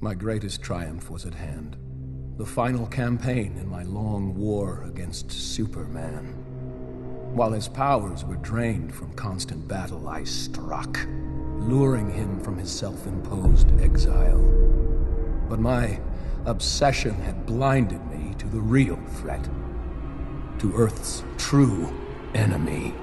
My greatest triumph was at hand. The final campaign in my long war against Superman. While his powers were drained from constant battle, I struck, luring him from his self imposed exile. But my obsession had blinded me to the real threat to Earth's true enemy.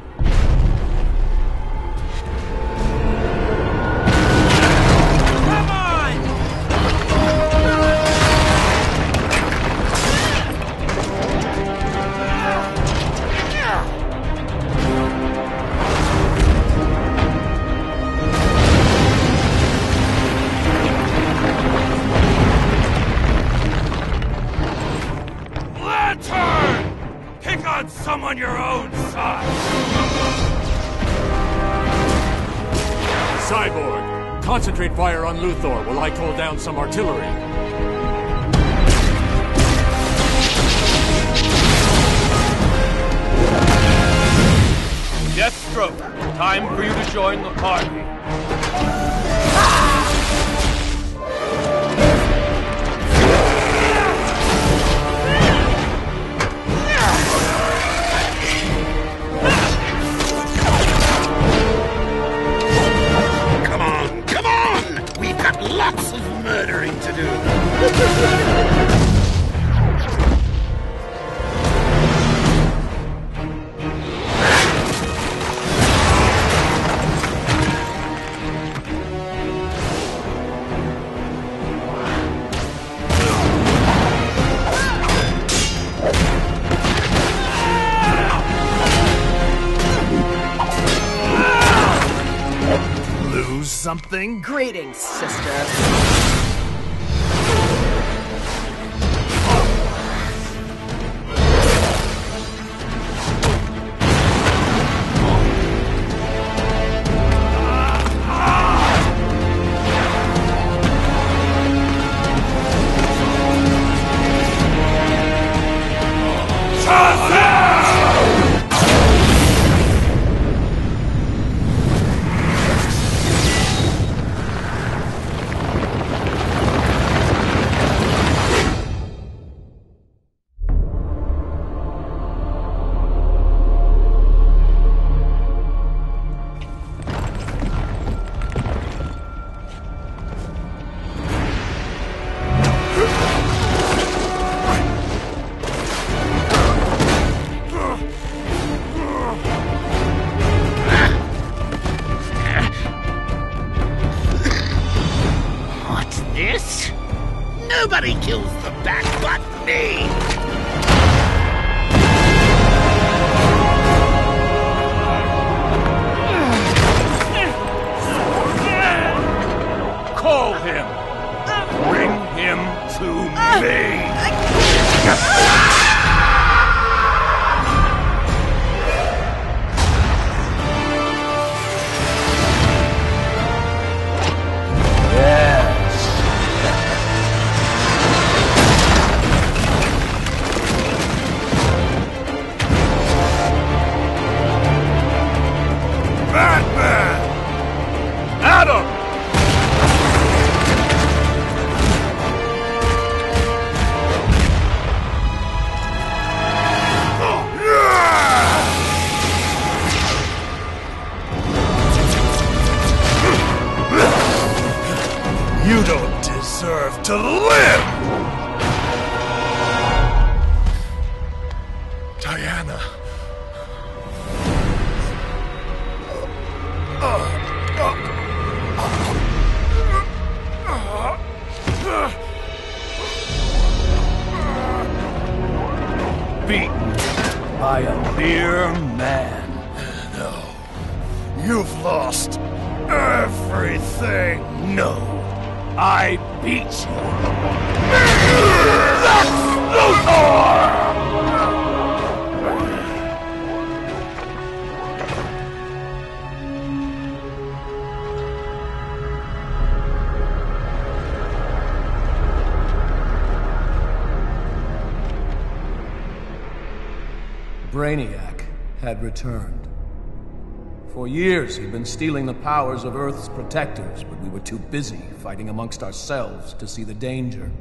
Lantern! Pick on someone your own size! Cyborg, concentrate fire on Luthor while I call down some artillery. Deathstroke, time for you to join the party. Lose something? Greetings, sister. What's kills You don't deserve to live! Diana. Uh. Beaten by a mere man. No, You've lost everything. No, I beat you. Brainiac had returned. For years, he'd been stealing the powers of Earth's protectors, but we were too busy fighting amongst ourselves to see the danger.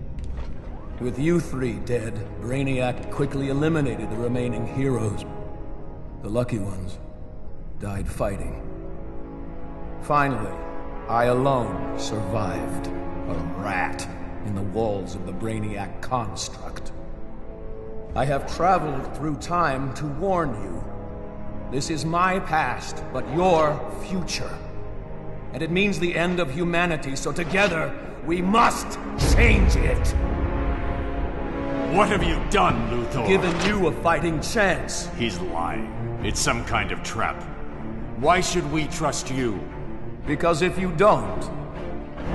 With you three dead, Brainiac quickly eliminated the remaining heroes. The lucky ones died fighting. Finally, I alone survived. A rat in the walls of the Brainiac construct. I have traveled through time to warn you. This is my past, but your future. And it means the end of humanity, so together, we must change it! What have you done, Luthor? Given you a fighting chance. He's lying. It's some kind of trap. Why should we trust you? Because if you don't,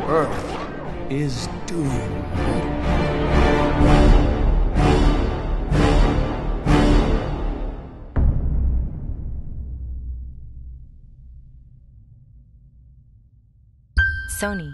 Earth is doomed. Sony